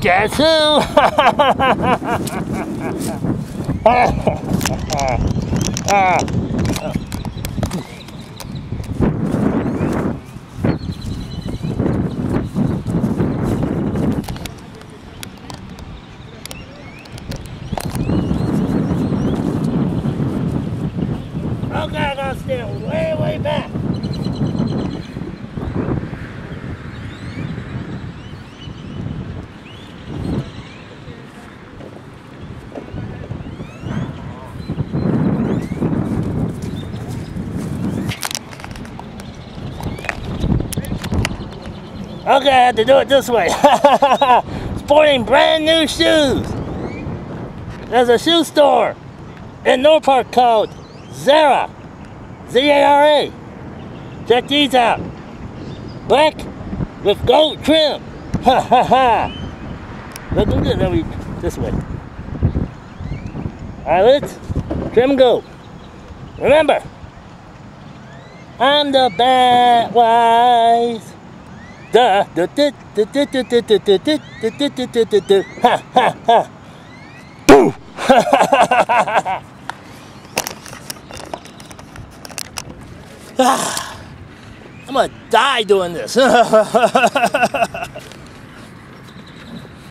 Guess who? ah. Okay, I gotta stay way, way back. Okay, I have to do it this way. Sporting brand new shoes. There's a shoe store in North Park called Zara. Z-A-R-A. Check these out. Black with gold trim. Ha ha ha. Let's do this every this way. Let's trim go. Remember, I'm the Batwise. Da da da da da da da da da da da da da da da ha ha ha. Boo! Ha ha ha ha. I'm gonna die doing this.